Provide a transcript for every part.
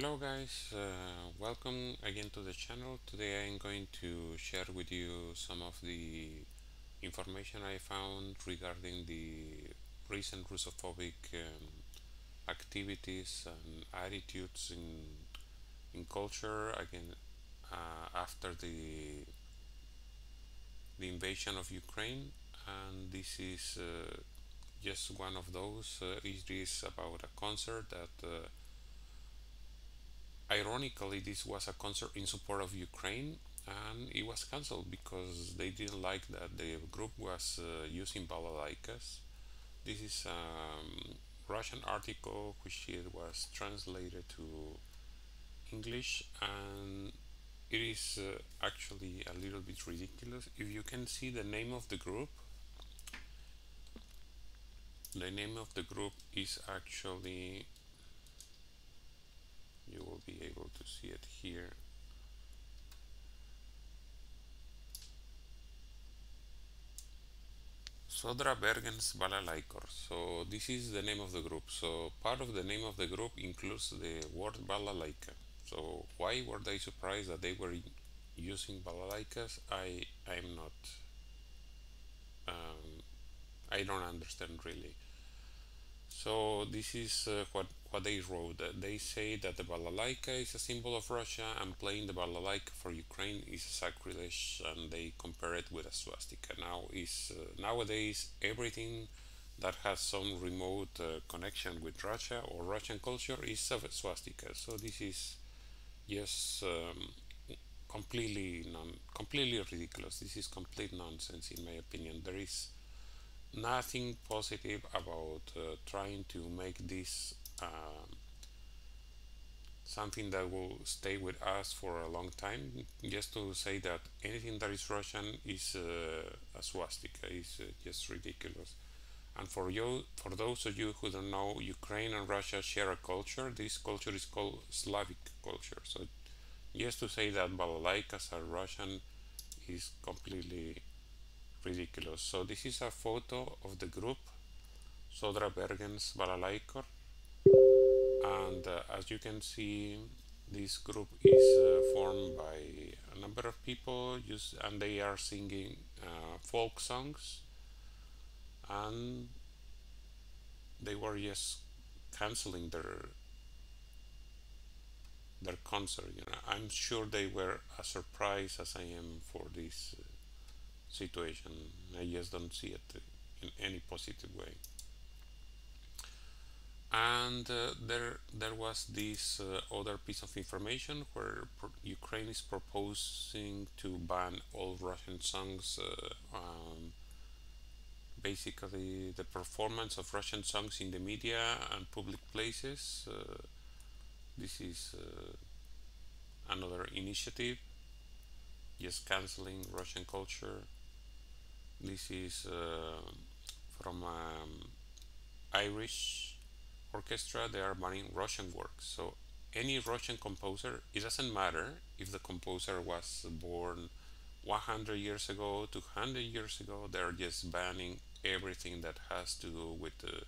Hello guys, uh, welcome again to the channel. Today I'm going to share with you some of the information I found regarding the recent Russophobic um, activities and attitudes in in culture again uh, after the the invasion of Ukraine and this is uh, just one of those. Uh, it is about a concert that uh, ironically, this was a concert in support of Ukraine, and it was cancelled because they didn't like that the group was uh, using balalaikas. This is a um, Russian article which was translated to English, and it is uh, actually a little bit ridiculous. If you can see the name of the group, the name of the group is actually you will be able to see it here Sodra Bergens Balalaikor. So this is the name of the group. So part of the name of the group includes the word balalaika. So why were they surprised that they were using balalaikas? I I'm not. Um, I don't understand really. So this is uh, what what they wrote. They say that the balalaika is a symbol of Russia and playing the balalaika for Ukraine is a sacrilege, and they compare it with a swastika. Now is uh, nowadays everything that has some remote uh, connection with Russia or Russian culture is a swastika. So this is just um, completely non completely ridiculous. This is complete nonsense in my opinion. There is nothing positive about uh, trying to make this um, something that will stay with us for a long time. Just to say that anything that is Russian is uh, a swastika is uh, just ridiculous. And for you, for those of you who don't know, Ukraine and Russia share a culture. This culture is called Slavic culture. So, just to say that balalaikas are Russian is completely ridiculous. So this is a photo of the group Sodra Bergens Balalaikor as you can see this group is uh, formed by a number of people and they are singing uh, folk songs and they were just canceling their their concert you know i'm sure they were as surprised as i am for this uh, situation. I just don't see it in any positive way. And uh, there, there was this uh, other piece of information where Ukraine is proposing to ban all Russian songs. Uh, um, basically, the performance of Russian songs in the media and public places. Uh, this is uh, another initiative. Just canceling Russian culture this is uh, from um, Irish orchestra. They are banning Russian works. So any Russian composer, it doesn't matter if the composer was born 100 years ago, 200 years ago. They're just banning everything that has to do with the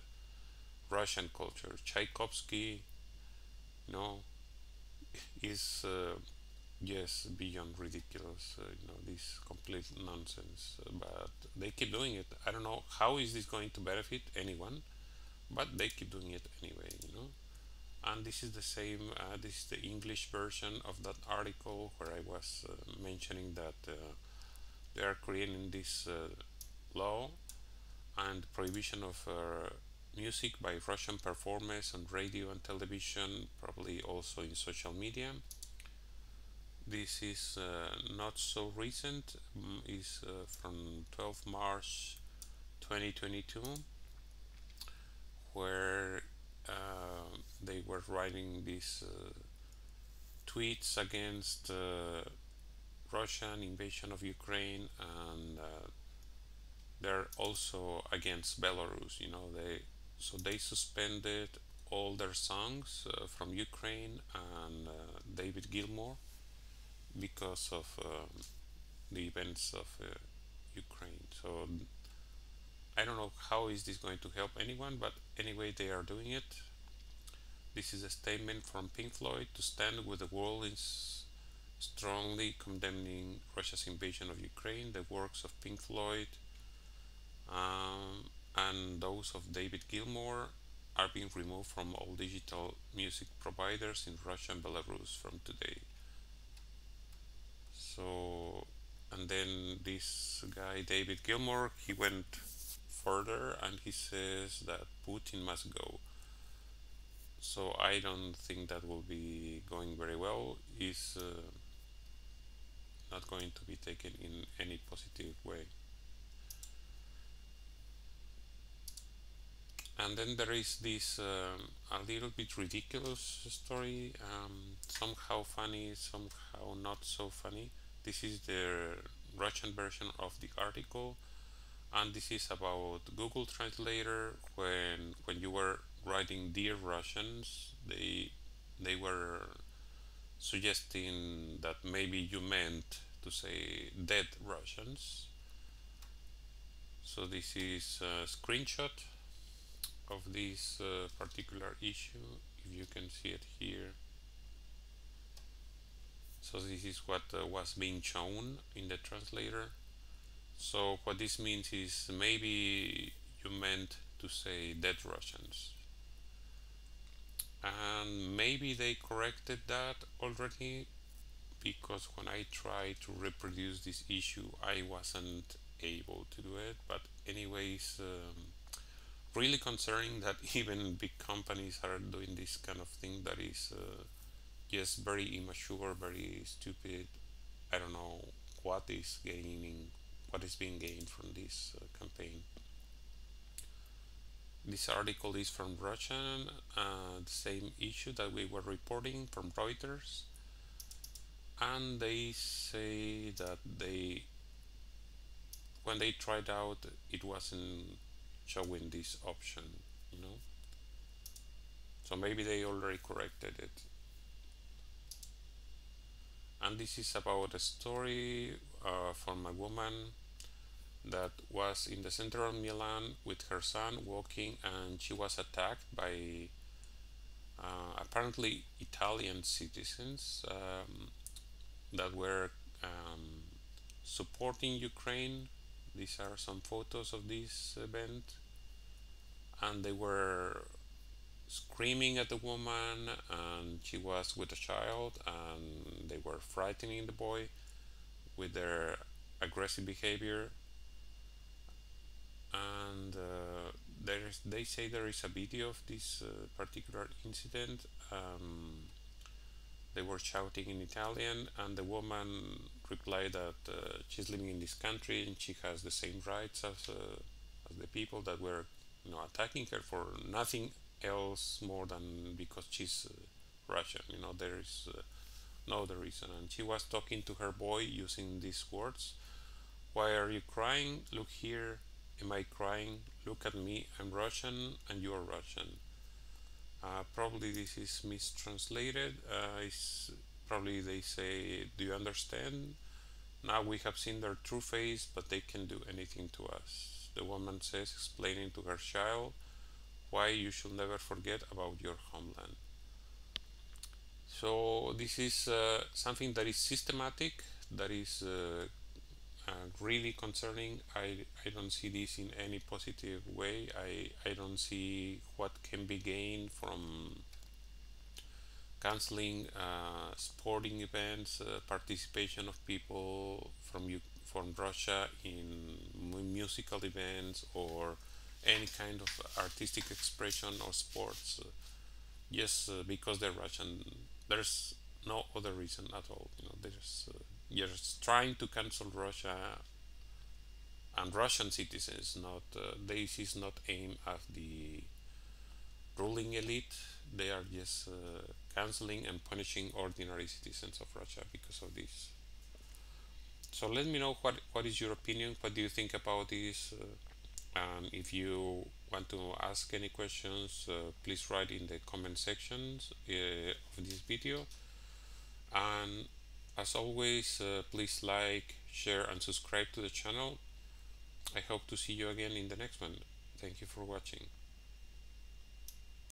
Russian culture. Tchaikovsky, you know, is uh, yes beyond ridiculous uh, you know this complete nonsense uh, but they keep doing it i don't know how is this going to benefit anyone but they keep doing it anyway you know? And this is the same uh, this is the english version of that article where i was uh, mentioning that uh, they are creating this uh, law and prohibition of music by russian performers on radio and television probably also in social media. This is uh, not so recent mm, is uh, from 12 March 2022 where uh, they were writing these uh, tweets against uh, Russian invasion of Ukraine and uh, they're also against Belarus you know they so they suspended all their songs from Ukraine and David Gilmour because of um, the events of uh, Ukraine. So I don't know how is this going to help anyone, but anyway, they are doing it. This is a statement from Pink Floyd to stand with the world in strongly condemning Russia's invasion of Ukraine. The works of Pink Floyd um, and those of David Gilmour are being removed from all digital music providers in Russia and Belarus from today. So, and then this guy, David Gilmour, he went further and he says that Putin must go. So I don't think that will be going very well. Is uh, not going to be taken in any positive way. and then there is this um, a little bit ridiculous story um, somehow funny somehow not so funny this is the Russian version of the article and this is about Google Translator. When when you were writing dear Russians they they were suggesting that maybe you meant to say dead Russians. So this is a screenshot of this uh, particular issue if you can see it here. So this is what uh, was being shown in the translator so what this means is maybe you meant to say dead Russians and maybe they corrected that already because when I tried to reproduce this issue I wasn't able to do it but anyways um, really concerning that even big companies are doing this kind of thing that is uh, just very immature, very stupid. I don't know what is gaining, what is being gained from this uh, campaign. This article is from Russian, uh, the same issue that we were reporting from Reuters, and they say that they, when they tried out, it wasn't showing this option you know? So maybe they already corrected it. And this is about a story uh, from a woman that was in the center of Milan with her son walking and she was attacked by uh, apparently Italian citizens um, that were um, supporting Ukraine. These are some photos of this event. And they were screaming at the woman and she was with a child and they were frightening the boy with their aggressive behavior and uh, there's they say there is a video of this uh, particular incident. Um, they were shouting in Italian and the woman replied that uh, she's living in this country and she has the same rights as, uh, as the people that were you know attacking her for nothing else more than because she's uh, Russian you know there is uh, no other reason. And she was talking to her boy using these words why are you crying? Look here am I crying? Look at me I'm Russian and you're Russian. Uh, probably this is mistranslated. Uh, probably they say do you understand? Now we have seen their true face but they can do anything to us. The woman says, explaining to her child why you should never forget about your homeland. So this is uh, something that is systematic, that is uh, uh, really concerning. I, I don't see this in any positive way. I, I don't see what can be gained from canceling uh, sporting events, uh, participation of people from U from Russia in musical events or any kind of artistic expression or sports. Uh, yes, uh, because they're Russian. There's no other reason at all. You know, there's just trying to cancel Russia and Russian citizens. Not uh, this is not aimed at the ruling elite. They are just uh, canceling and punishing ordinary citizens of Russia because of this so let me know what what is your opinion what do you think about this uh, and if you want to ask any questions uh, please write in the comment sections uh, of this video and as always uh, please like share and subscribe to the channel. I hope to see you again in the next one. Thank you for watching